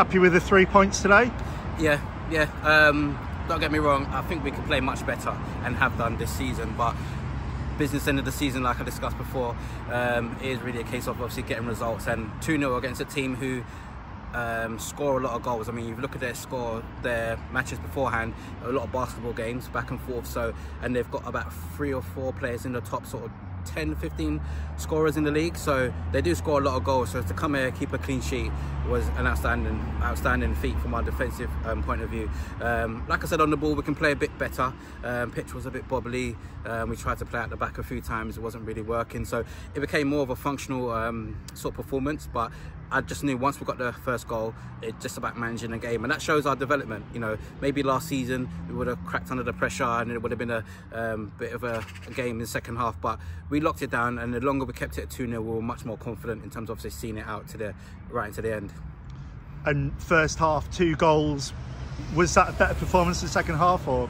happy with the three points today? Yeah, yeah. Um, don't get me wrong. I think we could play much better and have done this season, but business end of the season, like I discussed before, um, is really a case of obviously getting results and 2 0 against a team who um, score a lot of goals. I mean, you look at their score, their matches beforehand, a lot of basketball games back and forth. So, and they've got about three or four players in the top sort of 10, 15 scorers in the league. So they do score a lot of goals. So to come here, keep a clean sheet was an outstanding, outstanding feat from our defensive um, point of view. Um, like I said, on the ball, we can play a bit better. Um, pitch was a bit bobbly. Um, we tried to play out the back a few times. It wasn't really working. So it became more of a functional um, sort of performance. But I just knew once we got the first goal, it's just about managing the game, and that shows our development. You know, maybe last season we would have cracked under the pressure, and it would have been a um, bit of a, a, game in the second half. But we locked it down, and the longer we kept it at two 0 we were much more confident in terms of obviously seeing it out to the right into the end. And first half, two goals. Was that a better performance in the second half, or?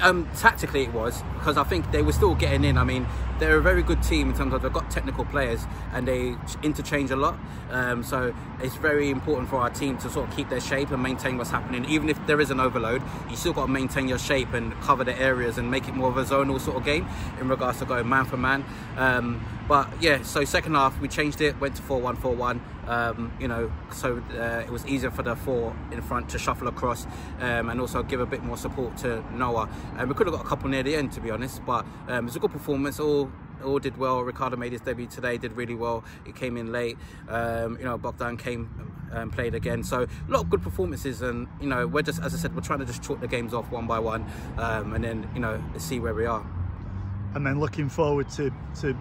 Um, tactically it was because I think they were still getting in. I mean, they're a very good team in terms of they've got technical players and they interchange a lot. Um, so it's very important for our team to sort of keep their shape and maintain what's happening. Even if there is an overload, you still got to maintain your shape and cover the areas and make it more of a zonal sort of game in regards to going man for man. Um, but yeah, so second half we changed it, went to 4-1-4-1. Um, you know, so uh, it was easier for the four in front to shuffle across um, and also give a bit more support to Noah. And we could have got a couple near the end, to be honest, but um, it was a good performance. All all did well. Ricardo made his debut today, did really well. He came in late. Um, you know, Bogdan came and um, played again. So a lot of good performances, and you know, we're just, as I said, we're trying to just chalk the games off one by one, um, and then you know, see where we are and then looking forward to, to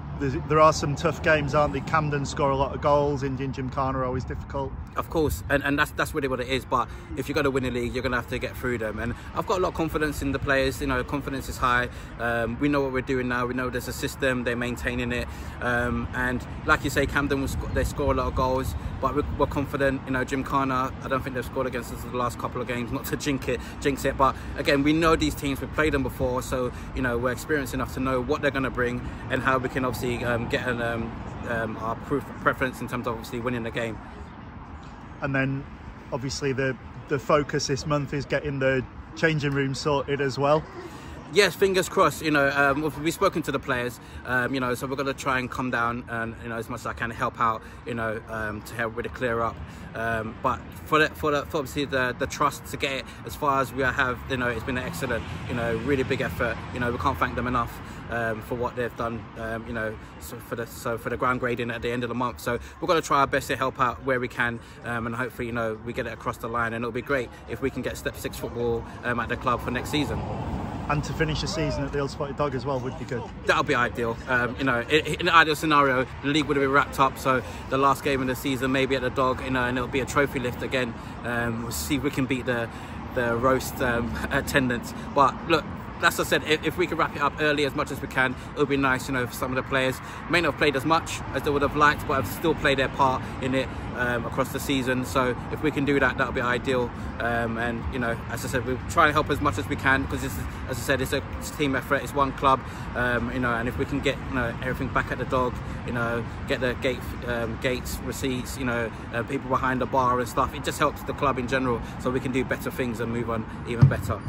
there are some tough games aren't they? Camden score a lot of goals indian gymkhana are always difficult. Of course and, and that's that's really what it is but if you're going to win a league you're going to have to get through them and i've got a lot of confidence in the players you know confidence is high um, we know what we're doing now we know there's a system they're maintaining it um, and like you say camden will sc they score a lot of goals but we're, we're confident you know gymkhana i don't think they've scored against us in the last couple of games not to jinx it jinx it but again we know these teams we've played them before so you know we're experienced enough to know what they're going to bring and how we can obviously um, get an, um, um, our proof preference in terms of obviously winning the game. And then obviously the the focus this month is getting the changing room sorted as well yes, fingers crossed. You know, um, we've spoken to the players. Um, you know, so we're going to try and come down and you know as much as I can help out. You know, um, to help with the clear up. Um, but for the, for, the, for obviously the the trust to get it as far as we have, you know, it's been an excellent. You know, really big effort. You know, we can't thank them enough. Um, for what they've done, um, you know, so for the so for the ground grading at the end of the month. So we're going to try our best to help out where we can, um, and hopefully, you know, we get it across the line. And it'll be great if we can get Step Six football um, at the club for next season and to finish the season at the Old Spotted Dog as well would be good. That'll be ideal. Um, you know, in, the ideal scenario, the league would have been wrapped up, so the last game of the season maybe at the Dog, you know, and it'll be a trophy lift again. Um, we'll see if we can beat the the roast um, attendance. But look, that's I said. If, if, we can wrap it up early as much as we can, it would be nice. You know, for some of the players may not have played as much as they would have liked, but have still played their part in it um, across the season. So if we can do that, that'll be ideal. Um, and you know, as I said, we'll try and help as much as we can because, as I said, it's a team effort. It's one club. Um, you know, and if we can get you know everything back at the dog, you know, get the gate um, gates receipts, you know, uh, people behind the bar and stuff, it just helps the club in general. So we can do better things and move on even better.